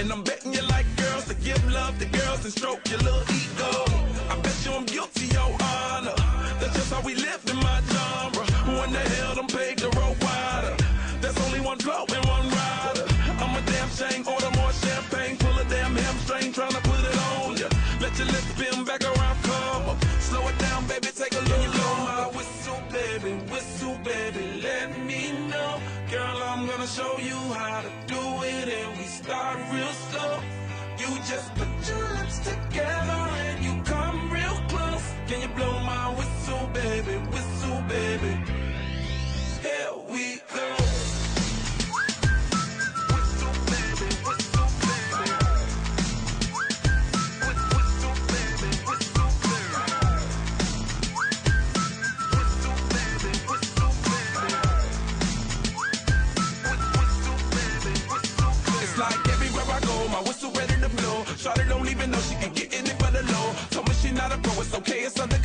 And I'm betting you like girls to give love to girls and stroke your little ego. I bet you I'm guilty, your honor. you how to do it and we start real slow. You just put your lips together Say us something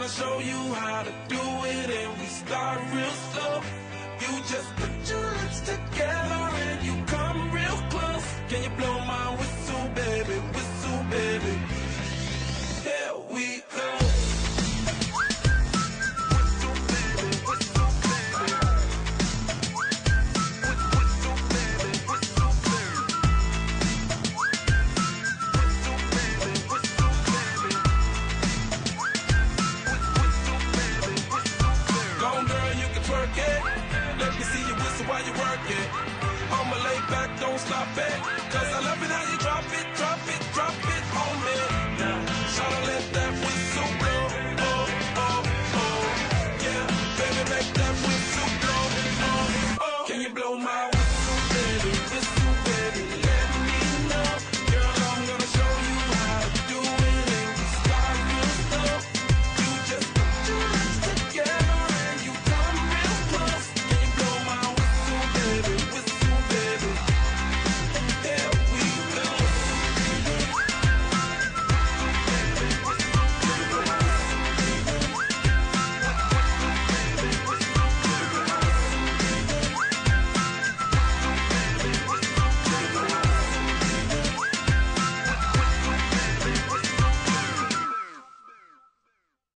gonna show you how to do it and we start real slow. You just put your lips together and you come real close. Can you blow? stop it. Cause I love it how you drop it.